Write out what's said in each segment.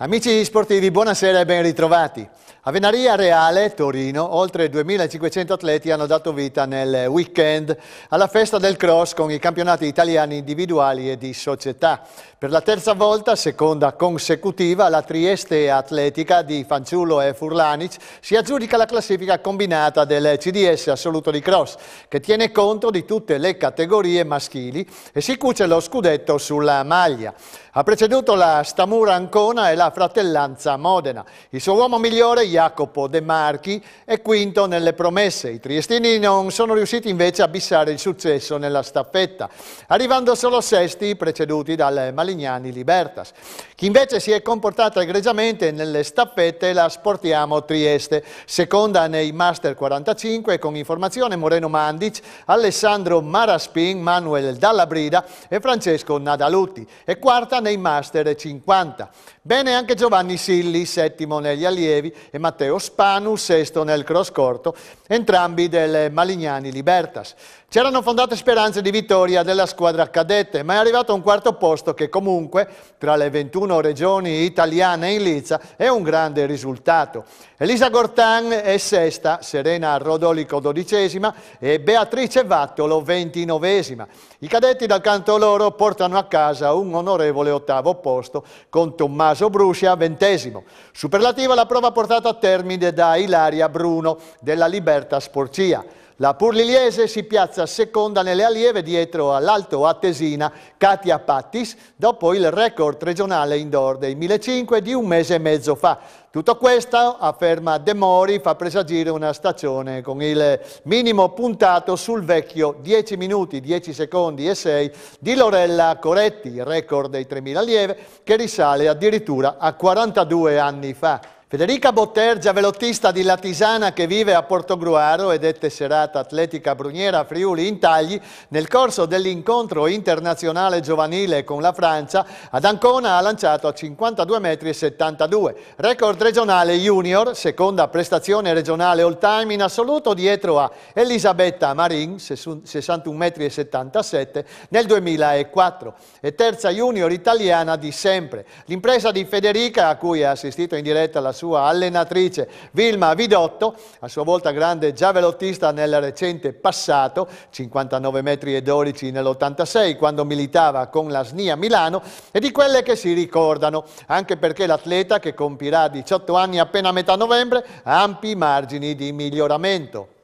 Amici sportivi, buonasera e ben ritrovati. A Venaria Reale, Torino, oltre 2500 atleti hanno dato vita nel weekend alla festa del cross con i campionati italiani individuali e di società. Per la terza volta, seconda consecutiva, la Trieste Atletica di Fanciullo e Furlanic si aggiudica la classifica combinata del CDS assoluto di cross, che tiene conto di tutte le categorie maschili e si cuce lo scudetto sulla maglia. Ha preceduto la Stamura Ancona e la Fratellanza Modena. Il suo uomo migliore, Jacopo De Marchi, è quinto nelle promesse. I triestini non sono riusciti invece a bissare il successo nella staffetta, arrivando solo sesti, preceduti dal Malignani Libertas. Chi invece si è comportato egregiamente nelle staffette la Sportiamo Trieste, seconda nei Master 45 con informazione Moreno Mandic, Alessandro Maraspin, Manuel Dallabrida e Francesco Nadalutti, e quarta nei Master 50. Bene anche Giovanni Silli, settimo negli allievi, e Matteo Spanu, sesto nel cross corto, entrambi del Malignani Libertas. C'erano fondate speranze di vittoria della squadra cadette, ma è arrivato un quarto posto che comunque, tra le 21 regioni italiane in Lizza, è un grande risultato. Elisa Gortan è sesta, Serena Rodolico dodicesima e Beatrice Vattolo ventinovesima. I cadetti dal canto loro portano a casa un onorevole ottavo posto con Tommaso Bruscia ventesimo. Superlativa la prova portata a termine da Ilaria Bruno della Libertas Porcia. La Purliliese si piazza seconda nelle allieve dietro all'alto attesina Katia Pattis dopo il record regionale indoor dei 1005 di un mese e mezzo fa. Tutto questo, afferma De Mori, fa presagire una stagione con il minimo puntato sul vecchio 10 minuti, 10 secondi e 6 di Lorella Coretti, record dei 3000 allieve che risale addirittura a 42 anni fa. Federica Botter, giavelottista di Latisana che vive a Portogruaro ed è tesserata atletica bruniera Friuli in tagli, nel corso dell'incontro internazionale giovanile con la Francia, ad Ancona ha lanciato a 52,72 m, record regionale junior, seconda prestazione regionale all time in assoluto dietro a Elisabetta Marin, 61,77 m, nel 2004, e terza junior italiana di sempre. L'impresa di Federica, a cui ha assistito in diretta la sua allenatrice Vilma Vidotto, a sua volta grande giavelottista nel recente passato, 59 metri e 12 nell'86 quando militava con la SNIA Milano, e di quelle che si ricordano, anche perché l'atleta che compirà 18 anni appena a metà novembre ha ampi margini di miglioramento.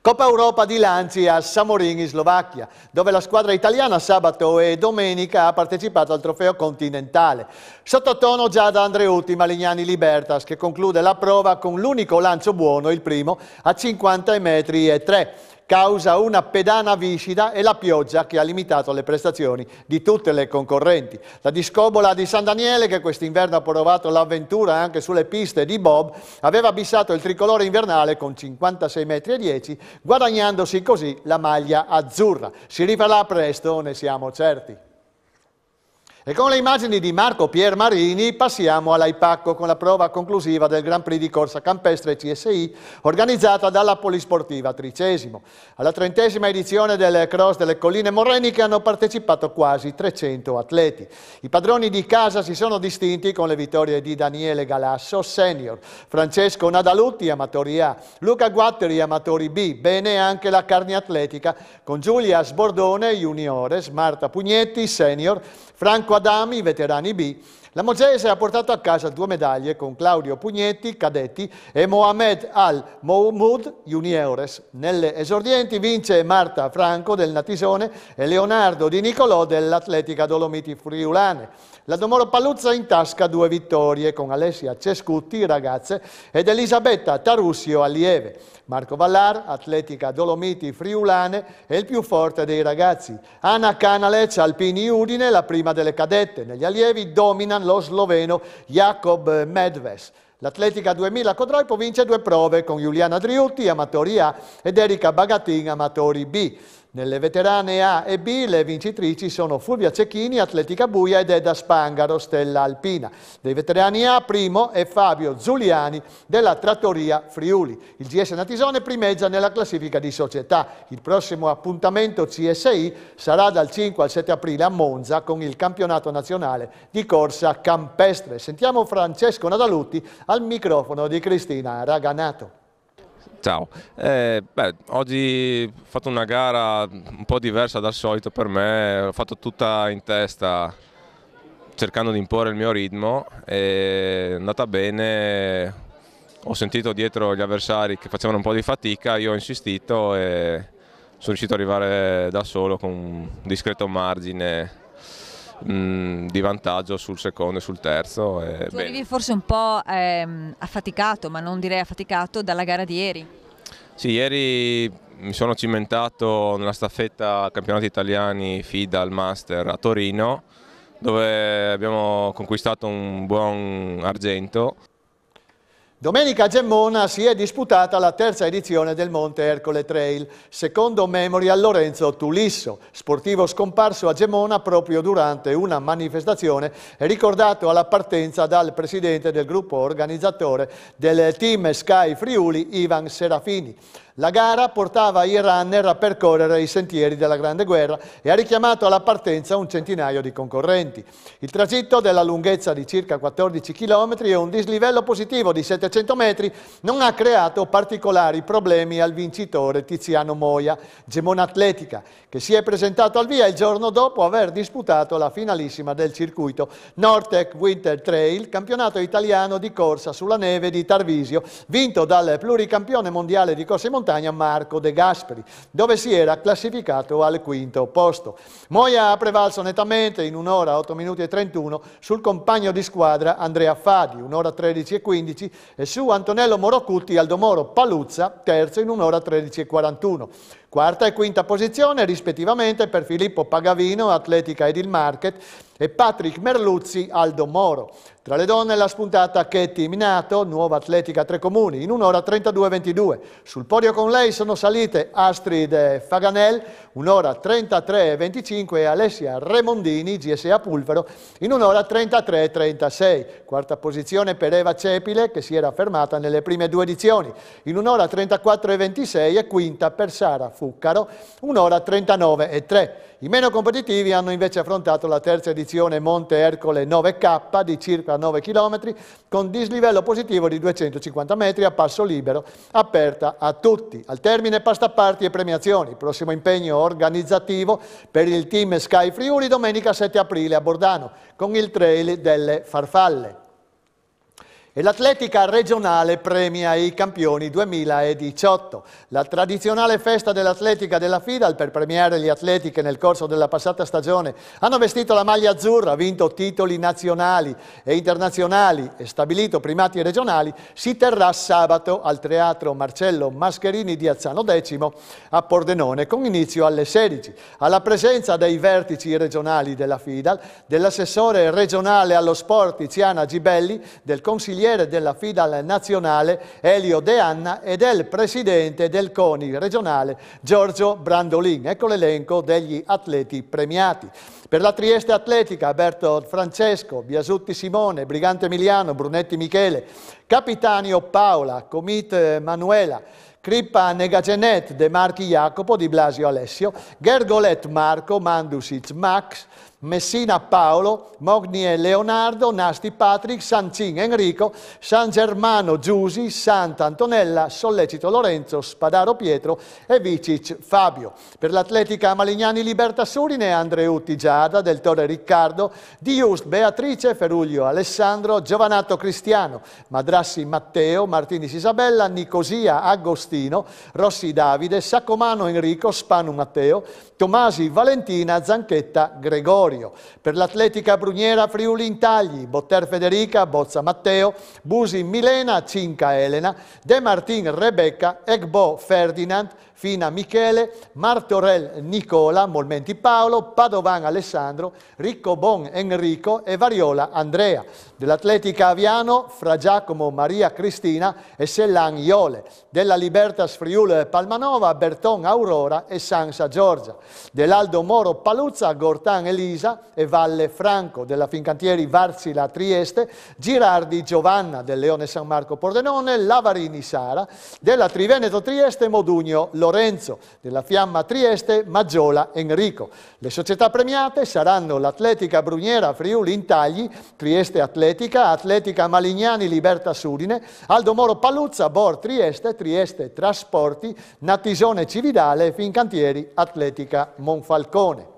Coppa Europa di lanci a Samorin in Slovacchia, dove la squadra italiana sabato e domenica ha partecipato al trofeo continentale. Sottotono già da Andreutti Malignani Libertas, che conclude la prova con l'unico lancio buono, il primo, a 50 metri e 3 causa una pedana viscida e la pioggia che ha limitato le prestazioni di tutte le concorrenti. La discobola di San Daniele, che quest'inverno ha provato l'avventura anche sulle piste di Bob, aveva bissato il tricolore invernale con 56 metri 10, guadagnandosi così la maglia azzurra. Si rifarà presto, ne siamo certi. E con le immagini di Marco Piermarini passiamo all'Aipacco con la prova conclusiva del Gran Prix di corsa campestre CSI organizzata dalla Polisportiva Tricesimo. Alla trentesima edizione del Cross delle Colline Morreniche hanno partecipato quasi 300 atleti. I padroni di casa si sono distinti con le vittorie di Daniele Galasso, senior, Francesco Nadalutti, amatori A, Luca Guatteri, amatori B, bene anche la carne atletica con Giulia Sbordone, juniores, Marta Pugnetti, senior, Franco Adami, veterani B, la Mogese ha portato a casa due medaglie con Claudio Pugnetti, cadetti, e Mohamed Al-Moumoud, juniores. Nelle esordienti vince Marta Franco del Natisone e Leonardo Di Nicolò dell'Atletica Dolomiti Friulane. La Domoro Paluzza in tasca due vittorie con Alessia Cescutti, ragazze, ed Elisabetta Tarussio, allieve. Marco Vallar, Atletica Dolomiti Friulane, è il più forte dei ragazzi. Anna Canalec, Alpini Udine, la prima delle cadette. Negli allievi dominano lo sloveno Jakob Medves. L'Atletica 2000 Codroipo vince due prove con Giuliana Driutti, amatori A, ed Erika Bagatin, amatori B. Nelle veterane A e B le vincitrici sono Fulvia Cecchini, Atletica Buia ed Edda Spangaro, Stella Alpina. Dei veterani A primo è Fabio Giuliani della Trattoria Friuli. Il GS Natisone primeggia nella classifica di società. Il prossimo appuntamento CSI sarà dal 5 al 7 aprile a Monza con il campionato nazionale di corsa campestre. Sentiamo Francesco Nadalutti al microfono di Cristina Raganato. Ciao, eh, beh, oggi ho fatto una gara un po' diversa dal solito per me, ho fatto tutta in testa cercando di imporre il mio ritmo è andata bene, ho sentito dietro gli avversari che facevano un po' di fatica, io ho insistito e sono riuscito ad arrivare da solo con un discreto margine mh, di vantaggio sul secondo e sul terzo. E tu arrivi forse un po' ehm, affaticato, ma non direi affaticato, dalla gara di ieri? Sì, ieri mi sono cimentato nella staffetta campionati italiani FIDA al Master a Torino dove abbiamo conquistato un buon argento. Domenica a Gemmona si è disputata la terza edizione del Monte Ercole Trail, secondo Memorial Lorenzo Tulisso, sportivo scomparso a Gemmona proprio durante una manifestazione ricordato alla partenza dal presidente del gruppo organizzatore del team Sky Friuli, Ivan Serafini. La gara portava i runner a percorrere i sentieri della Grande Guerra e ha richiamato alla partenza un centinaio di concorrenti. Il tragitto della lunghezza di circa 14 km e un dislivello positivo di 700 metri non ha creato particolari problemi al vincitore Tiziano Moia, Gemona Atletica, che si è presentato al via il giorno dopo aver disputato la finalissima del circuito Nortec Winter Trail, campionato italiano di corsa sulla neve di Tarvisio, vinto dal pluricampione mondiale di corsa in montagna montagna Marco De Gasperi, dove si era classificato al quinto posto. Moia ha prevalso nettamente in un'ora 8 minuti e 31 sul compagno di squadra Andrea Fadi, un'ora 13 e 15, e su Antonello Morocutti Aldomoro Paluzza, terzo in un'ora 13 e 41. Quarta e quinta posizione rispettivamente per Filippo Pagavino, Atletica Edil Market, e Patrick Merluzzi, Aldo Moro. Tra le donne la spuntata Ketty Minato, nuova atletica tre comuni, in un'ora 32-22. Sul podio con lei sono salite Astrid Faganel, un'ora 33-25 e Alessia Remondini, GSA Pulvero, in un'ora 33-36. Quarta posizione per Eva Cepile, che si era fermata nelle prime due edizioni, in un'ora 34-26 e quinta per Sara Fuccaro, un'ora 39-3. I meno competitivi hanno invece affrontato la terza edizione Monte Ercole 9K di circa 9 km con dislivello positivo di 250 metri a passo libero, aperta a tutti. Al termine pasta parti e premiazioni. Prossimo impegno organizzativo per il team Sky Friuli domenica 7 aprile a Bordano con il trail delle farfalle. E l'atletica regionale premia i campioni 2018. La tradizionale festa dell'atletica della FIDAL per premiare gli atleti che nel corso della passata stagione hanno vestito la maglia azzurra, vinto titoli nazionali e internazionali e stabilito primati regionali, si terrà sabato al Teatro Marcello Mascherini di Azzano X a Pordenone con inizio alle 16. Alla presenza dei vertici regionali della FIDAL, dell'assessore regionale allo sport Tiziana Gibelli, del consigliere consigliere della FIDAL nazionale Elio De Anna e del presidente del CONI regionale Giorgio Brandolin. Ecco l'elenco degli atleti premiati. Per la Trieste Atletica Alberto Francesco, Biasutti Simone, Brigante Emiliano, Brunetti Michele, Capitanio Paola, Comit Manuela, Crippa Negagenet De Marchi Jacopo di Blasio Alessio, Gergolet Marco, Mandusic Max, Messina Paolo, Mognie Leonardo, Nasti Patrick, Sancin Enrico, San Germano Giusi, Santa Antonella, Sollecito Lorenzo, Spadaro Pietro e Vicic Fabio. Per l'atletica Malignani Liberta Surine, Andreutti Giada, Del Torre Riccardo, Di Just Beatrice, Feruglio Alessandro, Giovanato Cristiano, Madrassi Matteo, Martinis Isabella, Nicosia Agostino, Rossi Davide, Saccomano Enrico, Spanu Matteo, Tomasi Valentina, Zanchetta Gregorio. Per l'atletica Bruniera Friuli Intagli, Botter Federica, Bozza Matteo, Busi Milena, Cinca Elena, De Martin Rebecca, Egbo Ferdinand, Fina Michele, Martorell Nicola, Molmenti Paolo, Padovan Alessandro, Ricco Bon Enrico e Variola Andrea. Dell'Atletica Aviano, Fra Giacomo Maria Cristina e Sellan Iole. Della Libertas Friul Palmanova, Berton Aurora e Sansa Giorgia. Dell'Aldo Moro Paluzza, Gortan Elisa e Valle Franco. Della Fincantieri Varsila Trieste, Girardi Giovanna del Leone San Marco Pordenone, Lavarini Sara. Della Triveneto Trieste, Modugno Lorenzo. Lorenzo, della Fiamma Trieste, Maggiola Enrico. Le società premiate saranno l'Atletica Bruniera Friuli Intagli, Trieste Atletica, Atletica Malignani Liberta Sudine, Aldo Moro Paluzza, Bor Trieste, Trieste Trasporti, Natisone Cividale, Fincantieri Atletica Monfalcone.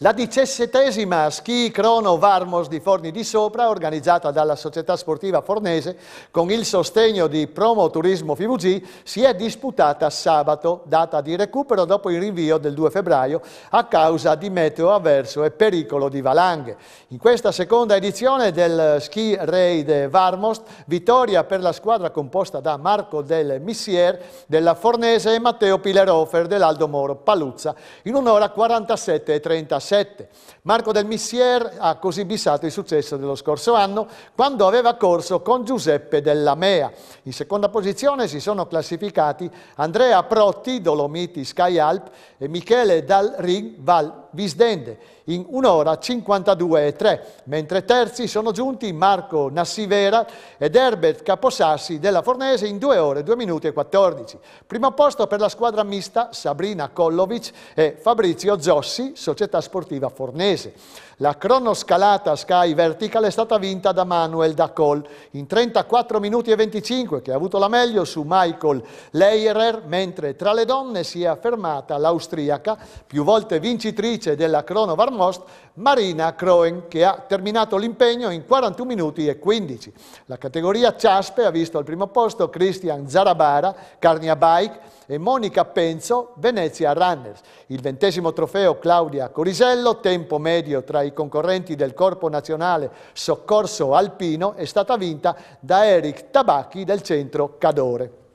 La diciassettesima Ski Crono Varmos di Forni di Sopra, organizzata dalla società sportiva fornese con il sostegno di Promo Turismo FVG, si è disputata sabato, data di recupero dopo il rinvio del 2 febbraio a causa di meteo avverso e pericolo di valanghe. In questa seconda edizione del Ski Raid Varmos, vittoria per la squadra composta da Marco del Missier della Fornese e Matteo Pilerofer dell'Aldo Moro Paluzza in un'ora 47 e 36 2017. Marco del Missier ha così bissato il successo dello scorso anno quando aveva corso con Giuseppe della Mea. In seconda posizione si sono classificati Andrea Protti, Dolomiti Sky Alp e Michele Dal Ring Val Visdende in un'ora 52 e 3, mentre terzi sono giunti Marco Nassivera ed Herbert Caposassi della Fornese in 2 ore 2 minuti e 14. Primo posto per la squadra mista Sabrina Kollovic e Fabrizio Zossi, società sportiva fornese. La cronoscalata Sky Vertical è stata vinta da Manuel Dacol in 34 minuti e 25, che ha avuto la meglio su Michael Leyerer, mentre tra le donne si è affermata l'austriaca, più volte vincitrice della Crono Varmost, Marina Kroen, che ha terminato l'impegno in 41 minuti e 15. La categoria Ciaspe ha visto al primo posto Christian Zarabara, Carnia Bike, e Monica Penzo, Venezia Runners. Il ventesimo trofeo Claudia Corisello, tempo medio tra i concorrenti del Corpo Nazionale Soccorso Alpino, è stata vinta da Eric Tabacchi del centro Cadore.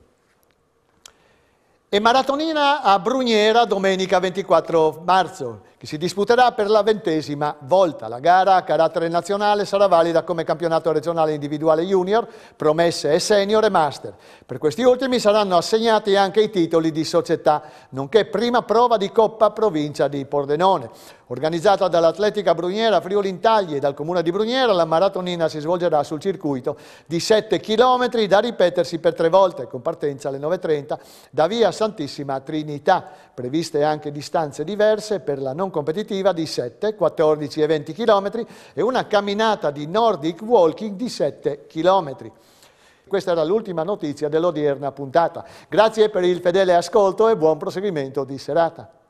E maratonina a Bruniera domenica 24 marzo che si disputerà per la ventesima volta. La gara a carattere nazionale sarà valida come campionato regionale individuale junior, promesse e senior e master. Per questi ultimi saranno assegnati anche i titoli di società, nonché prima prova di Coppa Provincia di Pordenone. Organizzata dall'Atletica Bruniera Friuli Intagli e dal Comune di Bruniera, la maratonina si svolgerà sul circuito di 7 km da ripetersi per tre volte, con partenza alle 9.30 da via Santissima Trinità. Previste anche distanze diverse per la non competitiva di 7, 14 e 20 km e una camminata di Nordic Walking di 7 km. Questa era l'ultima notizia dell'odierna puntata. Grazie per il fedele ascolto e buon proseguimento di serata.